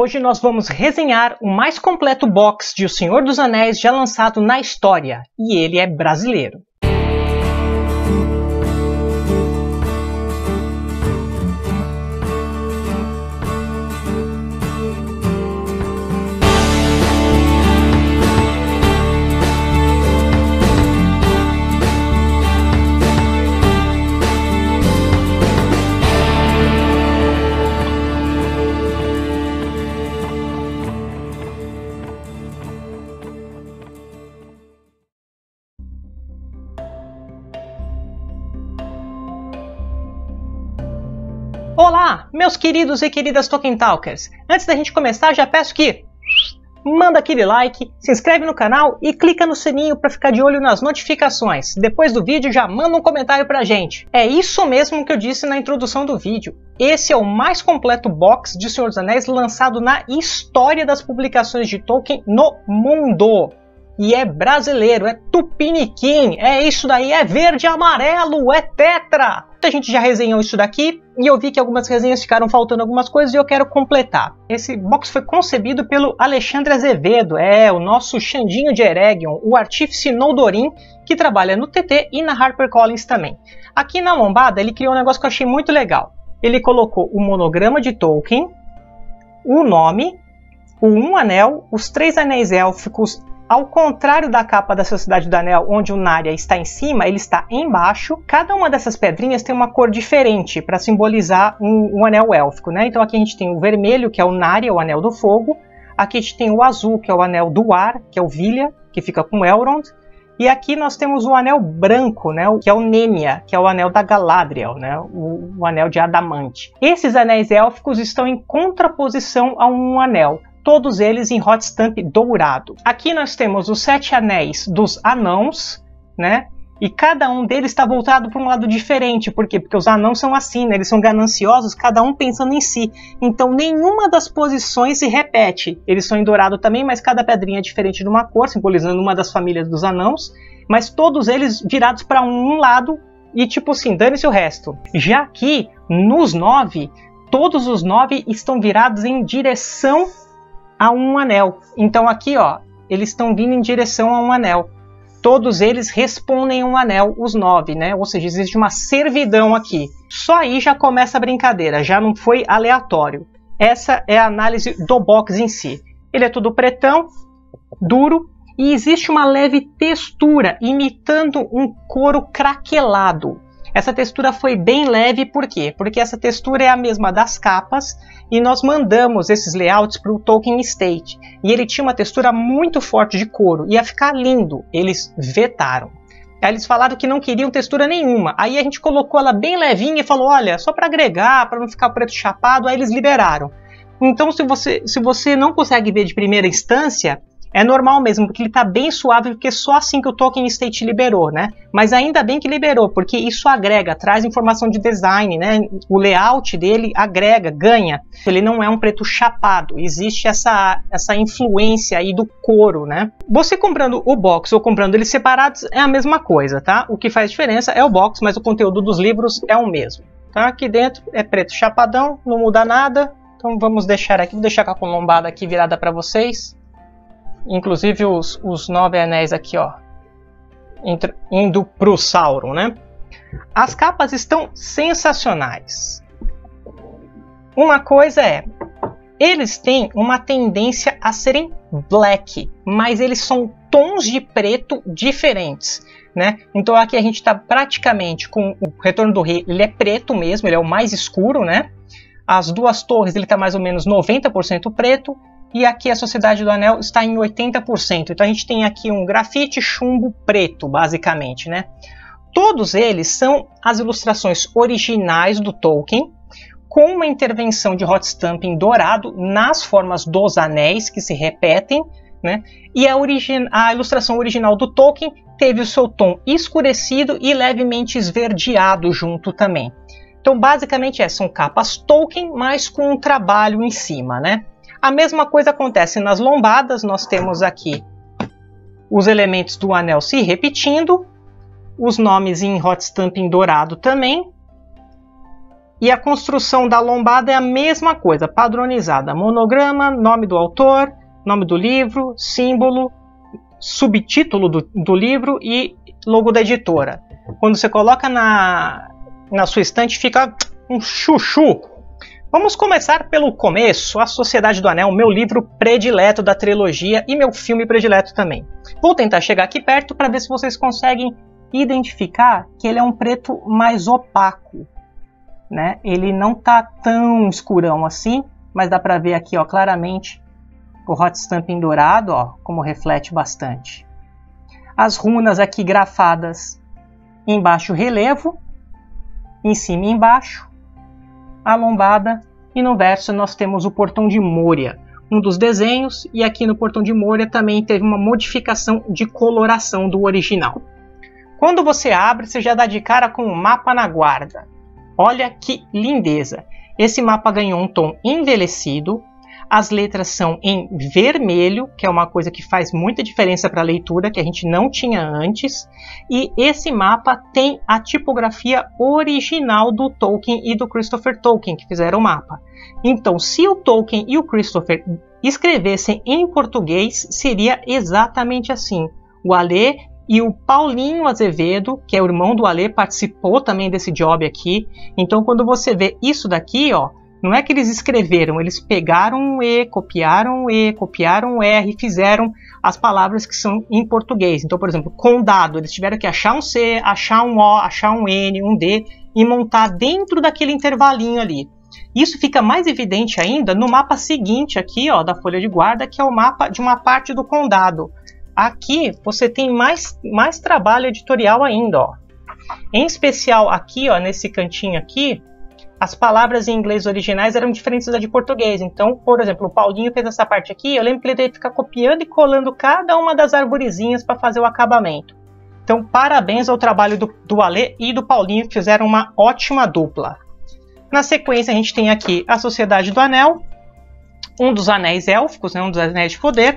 Hoje nós vamos resenhar o mais completo box de O Senhor dos Anéis já lançado na história, e ele é brasileiro. Olá, meus queridos e queridas Tolkien Talkers! Antes da gente começar, já peço que manda aquele like, se inscreve no canal e clica no sininho para ficar de olho nas notificações. Depois do vídeo já manda um comentário pra gente. É isso mesmo que eu disse na introdução do vídeo. Esse é o mais completo box de Senhor dos Anéis lançado na história das publicações de Tolkien no mundo. E é brasileiro, é tupiniquim, é isso daí, é verde e amarelo, é tetra! Muita gente já resenhou isso daqui e eu vi que algumas resenhas ficaram faltando algumas coisas e eu quero completar. Esse box foi concebido pelo Alexandre Azevedo, é o nosso Xandinho de Eregion, o artífice Noldorin, que trabalha no TT e na HarperCollins também. Aqui na lombada ele criou um negócio que eu achei muito legal. Ele colocou o monograma de Tolkien, o nome, o Um Anel, os três anéis élficos ao contrário da capa da Sociedade do Anel, onde o Narya está em cima, ele está embaixo. Cada uma dessas pedrinhas tem uma cor diferente para simbolizar um, um, anel élfico, né? Então aqui a gente tem o vermelho, que é o Narya, o anel do fogo. Aqui a gente tem o azul, que é o anel do ar, que é o Vilha, que fica com Elrond. E aqui nós temos o anel branco, né, que é o Nêmia, que é o anel da Galadriel, né, o, o anel de Adamante. Esses anéis élficos estão em contraposição a um anel todos eles em hot stamp dourado. Aqui nós temos os sete anéis dos anãos, né? E cada um deles está voltado para um lado diferente. Por quê? Porque os anãos são assim, né? eles são gananciosos, cada um pensando em si. Então nenhuma das posições se repete. Eles são em dourado também, mas cada pedrinha é diferente de uma cor, simbolizando uma das famílias dos anãos. Mas todos eles virados para um lado e tipo assim, dane-se o resto. Já aqui, nos nove, todos os nove estão virados em direção a um anel. Então aqui, ó, eles estão vindo em direção a um anel. Todos eles respondem a um anel, os nove, né? Ou seja, existe uma servidão aqui. Só aí já começa a brincadeira, já não foi aleatório. Essa é a análise do box em si. Ele é tudo pretão, duro, e existe uma leve textura, imitando um couro craquelado. Essa textura foi bem leve, por quê? Porque essa textura é a mesma das capas e nós mandamos esses layouts para o Tolkien State. E ele tinha uma textura muito forte de couro, ia ficar lindo. Eles vetaram. Aí eles falaram que não queriam textura nenhuma. Aí a gente colocou ela bem levinha e falou: olha, só para agregar, para não ficar preto chapado. Aí eles liberaram. Então, se você, se você não consegue ver de primeira instância, é normal mesmo, porque ele está bem suave, porque só assim que o Tolkien State liberou, né? Mas ainda bem que liberou, porque isso agrega, traz informação de design, né? O layout dele agrega, ganha. Ele não é um preto chapado, existe essa, essa influência aí do couro, né? Você comprando o box ou comprando eles separados é a mesma coisa, tá? O que faz diferença é o box, mas o conteúdo dos livros é o mesmo. Tá? Aqui dentro é preto chapadão, não muda nada. Então vamos deixar aqui, vou deixar com a lombada aqui virada para vocês inclusive os, os nove anéis aqui, ó, indo pro Sauron, né? As capas estão sensacionais. Uma coisa é, eles têm uma tendência a serem black, mas eles são tons de preto diferentes. Né? Então aqui a gente está praticamente com o Retorno do Rei, ele é preto mesmo, ele é o mais escuro, né? As duas torres ele está mais ou menos 90% preto e aqui a Sociedade do Anel está em 80%. Então a gente tem aqui um grafite chumbo preto, basicamente, né? Todos eles são as ilustrações originais do Tolkien, com uma intervenção de hot stamping dourado nas formas dos anéis que se repetem, né? E a, a ilustração original do Tolkien teve o seu tom escurecido e levemente esverdeado junto também. Então, basicamente, é, são capas Tolkien, mas com um trabalho em cima, né? A mesma coisa acontece nas lombadas, nós temos aqui os elementos do anel se repetindo, os nomes em hot stamping dourado também, E a construção da lombada é a mesma coisa, padronizada. Monograma, nome do autor, nome do livro, símbolo, subtítulo do, do livro e logo da editora. Quando você coloca na, na sua estante, fica um chuchu. Vamos começar pelo começo, A Sociedade do Anel, meu livro predileto da trilogia e meu filme predileto também. Vou tentar chegar aqui perto para ver se vocês conseguem identificar que ele é um preto mais opaco, né? Ele não tá tão escurão assim, mas dá para ver aqui, ó, claramente o hot stamp em dourado, ó, como reflete bastante. As runas aqui grafadas em baixo relevo, em cima e embaixo, a lombada e no verso nós temos o portão de Moria, um dos desenhos, e aqui no portão de Moria também teve uma modificação de coloração do original. Quando você abre, você já dá de cara com um mapa na guarda. Olha que lindeza! Esse mapa ganhou um tom envelhecido, as letras são em vermelho, que é uma coisa que faz muita diferença para a leitura, que a gente não tinha antes. E esse mapa tem a tipografia original do Tolkien e do Christopher Tolkien, que fizeram o mapa. Então, se o Tolkien e o Christopher escrevessem em português, seria exatamente assim. O Alê e o Paulinho Azevedo, que é o irmão do Alê, participou também desse job aqui. Então, quando você vê isso daqui, ó, não é que eles escreveram, eles pegaram um E, copiaram um E, copiaram um R e fizeram as palavras que são em português. Então, por exemplo, condado, eles tiveram que achar um C, achar um O, achar um N, um D e montar dentro daquele intervalinho ali. Isso fica mais evidente ainda no mapa seguinte aqui, ó, da folha de guarda, que é o mapa de uma parte do condado. Aqui você tem mais, mais trabalho editorial ainda, ó. Em especial aqui, ó, nesse cantinho aqui, as palavras em inglês originais eram diferentes da de português. Então, por exemplo, o Paulinho fez essa parte aqui, eu lembro que ele teve que ficar copiando e colando cada uma das arvorezinhas para fazer o acabamento. Então, parabéns ao trabalho do, do e do Paulinho, que fizeram uma ótima dupla. Na sequência, a gente tem aqui a Sociedade do Anel, um dos anéis élficos, né, um dos anéis de poder,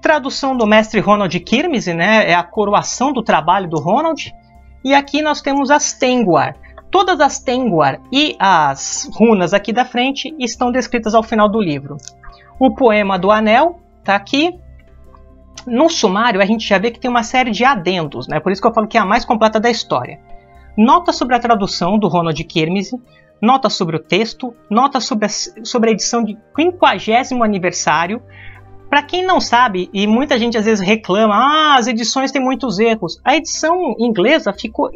tradução do mestre Ronald Kirmes, né, é a coroação do trabalho do Ronald, e aqui nós temos as Tengwar, Todas as Tengwar e as runas aqui da frente estão descritas ao final do livro. O poema do Anel está aqui. No sumário, a gente já vê que tem uma série de adendos, né? por isso que eu falo que é a mais completa da história. Nota sobre a tradução do Ronald Kirmese, nota sobre o texto, nota sobre a, sobre a edição de 50 aniversário, para quem não sabe, e muita gente às vezes reclama, ah, as edições têm muitos erros. A edição inglesa ficou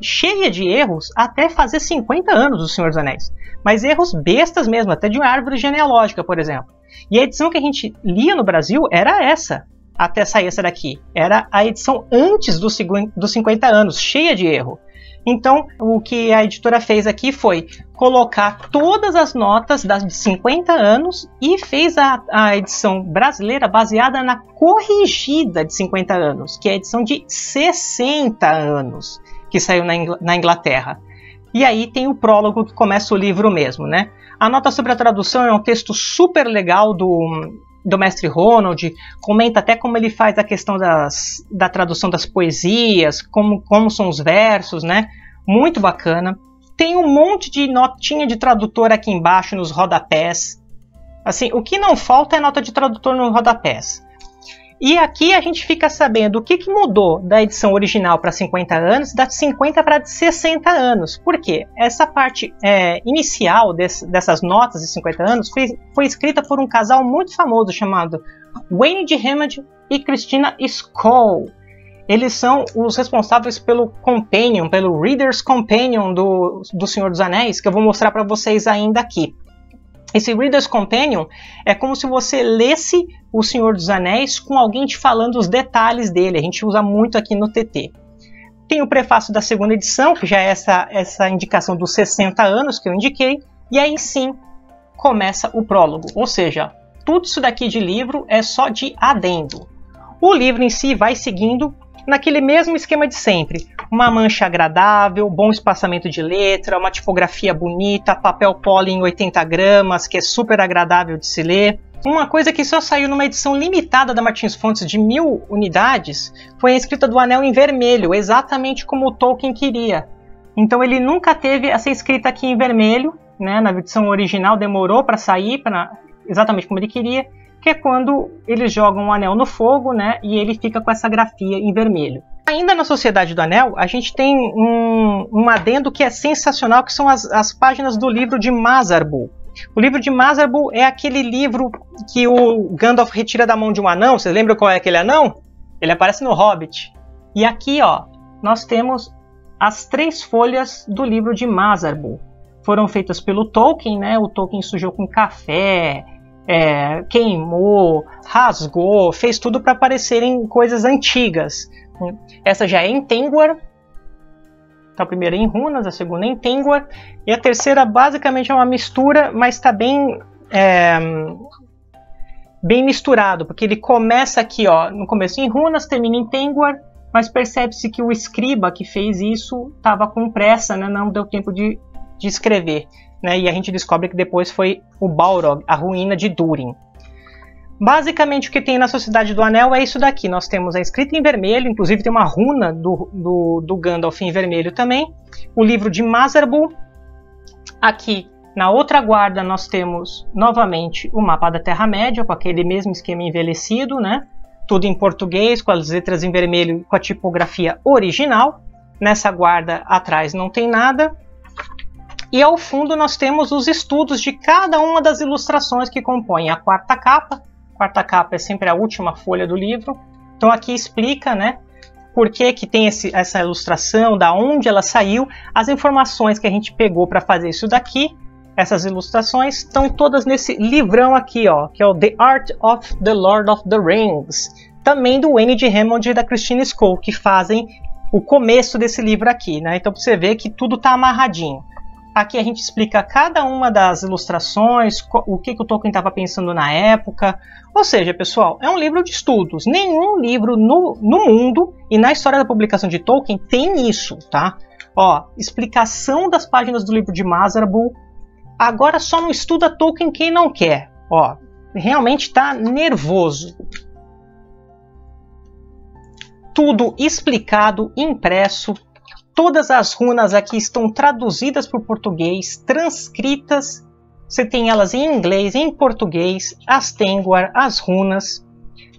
cheia de erros até fazer 50 anos do Senhor dos Anéis. Mas erros bestas mesmo, até de uma árvore genealógica, por exemplo. E a edição que a gente lia no Brasil era essa, até sair essa daqui. Era a edição antes dos 50 anos, cheia de erro. Então, o que a editora fez aqui foi colocar todas as notas das de 50 anos e fez a, a edição brasileira baseada na corrigida de 50 anos, que é a edição de 60 anos, que saiu na, Ingl na Inglaterra. E aí tem o prólogo que começa o livro mesmo, né? A nota sobre a tradução é um texto super legal do, do mestre Ronald, comenta até como ele faz a questão das, da tradução das poesias, como, como são os versos, né? Muito bacana. Tem um monte de notinha de tradutor aqui embaixo nos rodapés. Assim, o que não falta é nota de tradutor nos rodapés. E aqui a gente fica sabendo o que, que mudou da edição original para 50 anos, da 50 para 60 anos. Por quê? Essa parte é, inicial desse, dessas notas de 50 anos foi, foi, escrita por um casal muito famoso chamado Wayne de Hammond e Christina Skoll. Eles são os responsáveis pelo Companion, pelo Reader's Companion do, do Senhor dos Anéis, que eu vou mostrar para vocês ainda aqui. Esse Reader's Companion é como se você lesse O Senhor dos Anéis com alguém te falando os detalhes dele. A gente usa muito aqui no TT. Tem o prefácio da segunda edição, que já é essa, essa indicação dos 60 anos que eu indiquei. E aí sim começa o prólogo. Ou seja, tudo isso daqui de livro é só de adendo. O livro em si vai seguindo naquele mesmo esquema de sempre. Uma mancha agradável, bom espaçamento de letra, uma tipografia bonita, papel poli em 80 gramas, que é super agradável de se ler. Uma coisa que só saiu numa edição limitada da Martins Fontes de mil unidades foi a escrita do anel em vermelho, exatamente como o Tolkien queria. Então ele nunca teve essa escrita aqui em vermelho, né? Na versão original demorou para sair, pra, exatamente como ele queria, que é quando eles jogam o anel no fogo, né? E ele fica com essa grafia em vermelho. Ainda na Sociedade do Anel, a gente tem um, um adendo que é sensacional, que são as, as páginas do livro de Mazarbu. O livro de Mazarbu é aquele livro que o Gandalf retira da mão de um anão. Vocês lembram qual é aquele anão? Ele aparece no Hobbit. E aqui, ó, nós temos as três folhas do livro de Mazarbu. Foram feitas pelo Tolkien, né? O Tolkien sujou com café, é, queimou, rasgou, fez tudo para parecerem coisas antigas. Essa já é em Tengwar, então a primeira é em runas, a segunda é em Tengwar, e a terceira basicamente é uma mistura, mas está bem é, bem misturado, porque ele começa aqui, ó, no começo em runas, termina em Tengwar, mas percebe-se que o escriba que fez isso estava com pressa, né, não deu tempo de, de escrever. Né, e a gente descobre que depois foi o Balrog, a ruína de Durin. Basicamente o que tem na Sociedade do Anel é isso daqui. Nós temos a escrita em vermelho, inclusive tem uma runa do, do, do Gandalf em vermelho também. O livro de Mazarbu. Aqui na outra guarda nós temos novamente o mapa da Terra-média, com aquele mesmo esquema envelhecido, né? Tudo em português, com as letras em vermelho, com a tipografia original. Nessa guarda atrás não tem nada. E ao fundo nós temos os estudos de cada uma das ilustrações que compõem a quarta capa, quarta capa é sempre a última folha do livro. Então aqui explica, né, por que, que tem esse, essa ilustração, da onde ela saiu, as informações que a gente pegou para fazer isso daqui, essas ilustrações estão todas nesse livrão aqui, ó, que é o The Art of the Lord of the Rings, também do N. de Hammond e da Christine Scoll, que fazem o começo desse livro aqui, né? Então você vê que tudo está amarradinho. Aqui a gente explica cada uma das ilustrações, o que, que o Tolkien estava pensando na época. Ou seja, pessoal, é um livro de estudos. Nenhum livro no, no mundo e na história da publicação de Tolkien tem isso, tá? Ó, explicação das páginas do livro de Mazarbu. Agora só não estuda Tolkien quem não quer. Ó, realmente está nervoso. Tudo explicado, impresso, Todas as runas aqui estão traduzidas para o português, transcritas. Você tem elas em inglês, em português, as Tengwar, as runas.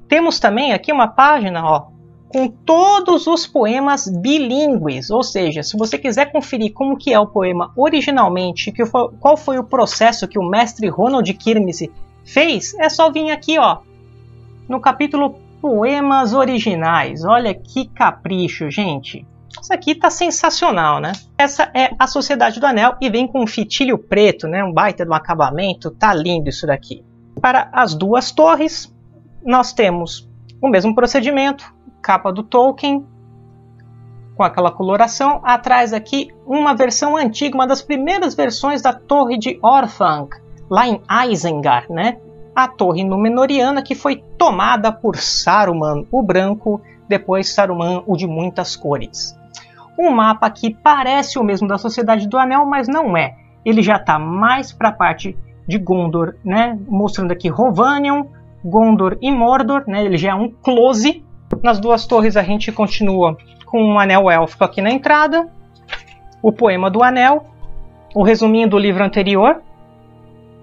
Temos também aqui uma página ó, com todos os poemas bilíngues, ou seja, se você quiser conferir como que é o poema originalmente, que foi, qual foi o processo que o mestre Ronald Kirmes fez, é só vir aqui ó, no capítulo Poemas Originais. Olha que capricho, gente! Isso aqui tá sensacional, né? Essa é a Sociedade do Anel e vem com um fitilho preto, né? Um baita de um acabamento, tá lindo isso daqui. Para as duas torres, nós temos o mesmo procedimento, capa do Tolkien, com aquela coloração. Atrás aqui, uma versão antiga, uma das primeiras versões da Torre de Orthanc, lá em Isengard, né? A torre Númenoriana que foi tomada por Saruman o Branco, depois Saruman o de muitas cores. Um mapa que parece o mesmo da Sociedade do Anel, mas não é. Ele já está mais para a parte de Gondor, né? mostrando aqui Rovanion, Gondor e Mordor. Né? Ele já é um close. Nas duas torres a gente continua com um anel élfico aqui na entrada, o poema do anel, o resuminho do livro anterior,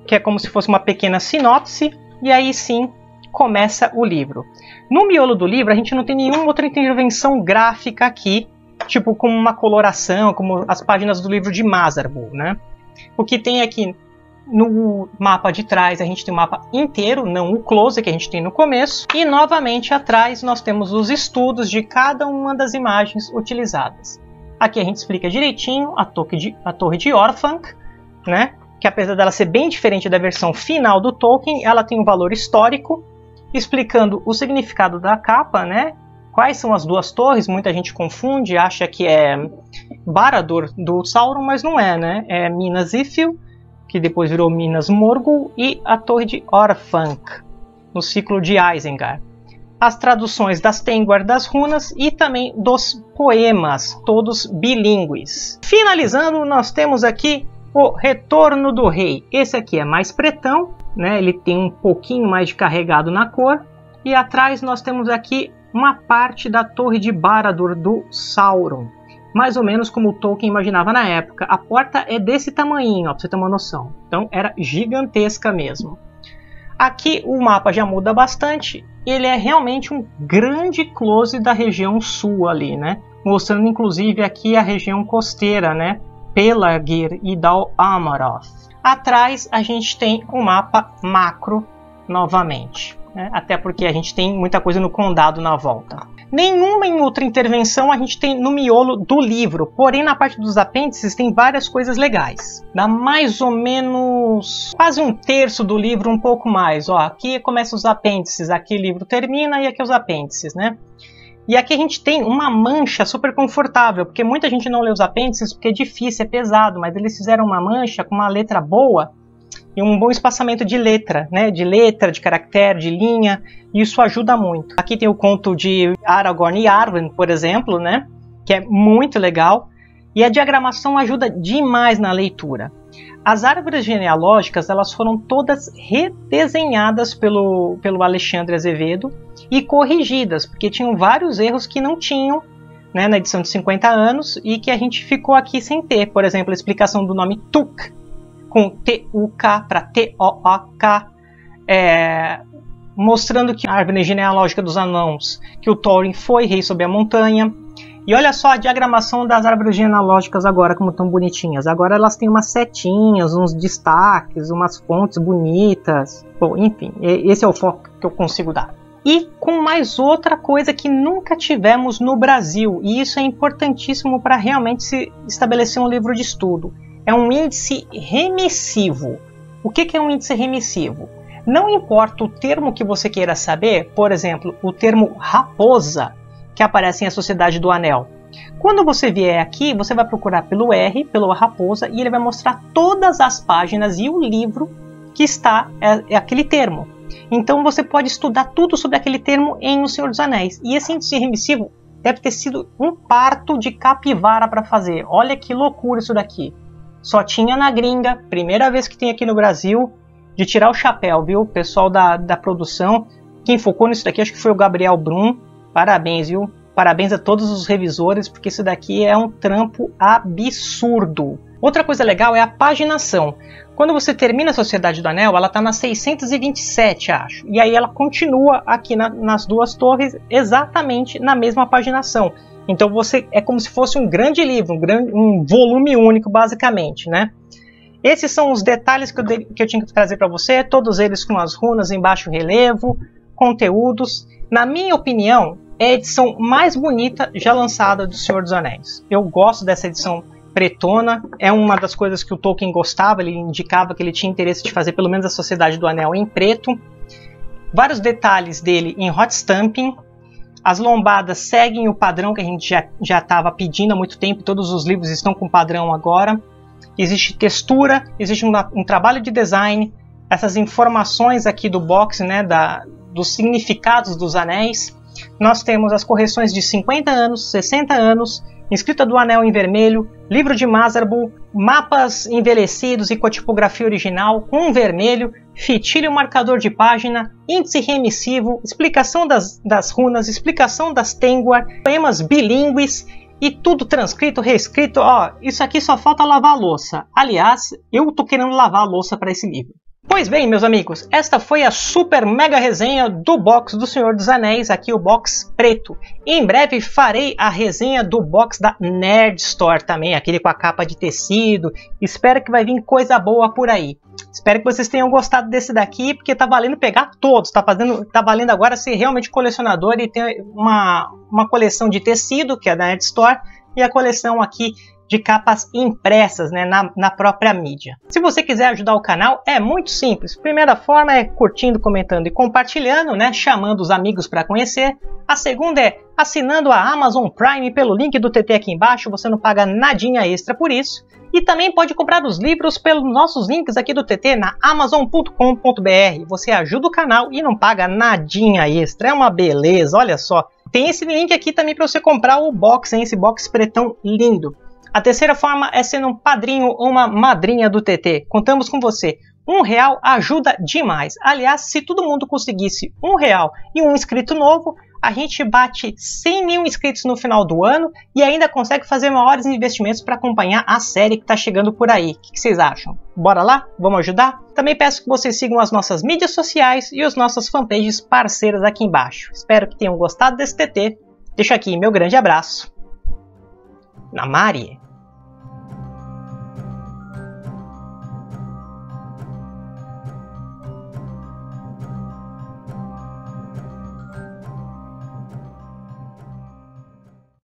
que é como se fosse uma pequena sinopse, e aí sim começa o livro. No miolo do livro a gente não tem nenhuma outra intervenção gráfica aqui, tipo como uma coloração, como as páginas do livro de Mazarbu, né? O que tem aqui no mapa de trás a gente tem o mapa inteiro, não o close que a gente tem no começo, e novamente atrás nós temos os estudos de cada uma das imagens utilizadas. Aqui a gente explica direitinho a torre de, a torre de né? que apesar dela ser bem diferente da versão final do Tolkien, ela tem um valor histórico, explicando o significado da capa, né? Quais são as duas torres? Muita gente confunde, acha que é Barad-dûr do Sauron, mas não é, né? É Minas Ithil, que depois virou Minas Morgul, e a Torre de Orthanc, no ciclo de Isengard. As traduções das Tengwar das runas e também dos poemas, todos bilíngues. Finalizando, nós temos aqui o Retorno do Rei. Esse aqui é mais pretão, né? ele tem um pouquinho mais de carregado na cor. E atrás nós temos aqui uma parte da torre de Barad-dûr do Sauron. mais ou menos como Tolkien imaginava na época. A porta é desse tamanho, para você ter uma noção. Então era gigantesca mesmo. Aqui o mapa já muda bastante. Ele é realmente um grande close da região sul ali, né? Mostrando inclusive aqui a região costeira, né? Pelagir e Dal Amaroth. Atrás a gente tem o um mapa macro novamente, né? até porque a gente tem muita coisa no condado na volta. Nenhuma em outra intervenção a gente tem no miolo do livro, porém na parte dos apêndices tem várias coisas legais. Dá mais ou menos quase um terço do livro, um pouco mais. Ó, aqui começa os apêndices, aqui o livro termina e aqui os apêndices, né? E aqui a gente tem uma mancha super confortável, porque muita gente não lê os apêndices porque é difícil, é pesado, mas eles fizeram uma mancha com uma letra boa e um bom espaçamento de letra, né? De letra, de caractere, de linha. Isso ajuda muito. Aqui tem o conto de Aragorn e Arwen, por exemplo, né? Que é muito legal. E a diagramação ajuda demais na leitura. As árvores genealógicas elas foram todas redesenhadas pelo, pelo Alexandre Azevedo e corrigidas, porque tinham vários erros que não tinham né, na edição de 50 anos e que a gente ficou aqui sem ter. Por exemplo, a explicação do nome Tuk, com T-U-K para T-O-O-K, é, mostrando que a árvore genealógica dos anãos, que o Thorin foi rei sobre a montanha. E olha só a diagramação das árvores genealógicas agora, como estão bonitinhas. Agora elas têm umas setinhas, uns destaques, umas fontes bonitas. Bom, enfim, esse é o foco que eu consigo dar. E com mais outra coisa que nunca tivemos no Brasil, e isso é importantíssimo para realmente se estabelecer um livro de estudo é um índice remissivo. O que é um índice remissivo? Não importa o termo que você queira saber, por exemplo, o termo raposa, que aparece em A Sociedade do Anel. Quando você vier aqui, você vai procurar pelo R, pelo raposa, e ele vai mostrar todas as páginas e o livro que está é, é aquele termo. Então você pode estudar tudo sobre aquele termo em O Senhor dos Anéis. E esse índice remissivo deve ter sido um parto de capivara para fazer. Olha que loucura isso daqui. Só tinha na gringa, primeira vez que tem aqui no Brasil, de tirar o chapéu, viu? O pessoal da, da produção, quem focou nisso daqui, acho que foi o Gabriel Brum. Parabéns, viu? Parabéns a todos os revisores, porque isso daqui é um trampo absurdo. Outra coisa legal é a paginação. Quando você termina a Sociedade do Anel, ela está na 627, acho. E aí ela continua aqui na, nas duas torres, exatamente na mesma paginação. Então você é como se fosse um grande livro, um, grande, um volume único, basicamente, né? Esses são os detalhes que eu, de, que eu tinha que trazer para você, todos eles com as runas em baixo relevo, conteúdos. Na minha opinião, é a edição mais bonita já lançada do Senhor dos Anéis. Eu gosto dessa edição pretona, é uma das coisas que o Tolkien gostava, ele indicava que ele tinha interesse de fazer pelo menos a Sociedade do Anel em preto. Vários detalhes dele em hot stamping, as lombadas seguem o padrão que a gente já estava pedindo há muito tempo, todos os livros estão com padrão agora. Existe textura, existe um, um trabalho de design, essas informações aqui do box, né, da, dos significados dos anéis. Nós temos as correções de 50 anos, 60 anos, Escrita do Anel em Vermelho, Livro de Mazarbu, mapas envelhecidos e com a tipografia original, com um vermelho, fitilho marcador de página, índice remissivo, explicação das, das runas, explicação das Tengwar, poemas bilíngues e tudo transcrito, reescrito. Ó, isso aqui só falta lavar a louça. Aliás, eu tô querendo lavar a louça para esse livro. Pois bem, meus amigos, esta foi a super mega resenha do box do Senhor dos Anéis, aqui o box preto. Em breve farei a resenha do box da Nerd Store também, aquele com a capa de tecido. Espero que vai vir coisa boa por aí. Espero que vocês tenham gostado desse daqui, porque tá valendo pegar todos, tá, fazendo, tá valendo agora ser realmente colecionador e ter uma, uma coleção de tecido, que é da Nerd Store, e a coleção aqui de capas impressas né, na, na, própria mídia. Se você quiser ajudar o canal, é muito simples. Primeira forma é curtindo, comentando e compartilhando, né, chamando os amigos para conhecer. A segunda é assinando a Amazon Prime pelo link do TT aqui embaixo, você não paga nadinha extra por isso. E também pode comprar os livros pelos nossos links aqui do TT na amazon.com.br. Você ajuda o canal e não paga nadinha extra. É uma beleza, olha só. Tem esse link aqui também para você comprar o box, hein? esse box pretão lindo. A terceira forma é sendo um padrinho ou uma madrinha do TT. Contamos com você. Um real ajuda demais. Aliás, se todo mundo conseguisse um real e um inscrito novo, a gente bate 100 mil inscritos no final do ano e ainda consegue fazer maiores investimentos para acompanhar a série que está chegando por aí. O que vocês acham? Bora lá? Vamos ajudar? Também peço que vocês sigam as nossas mídias sociais e os nossos fanpages parceiras aqui embaixo. Espero que tenham gostado desse TT. Deixo aqui meu grande abraço. Namari.